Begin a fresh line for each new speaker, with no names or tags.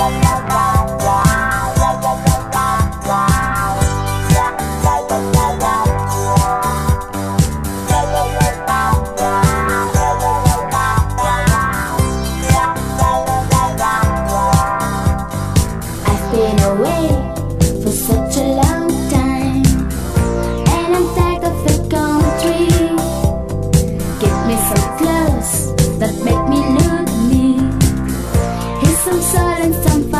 Bye. and some fun.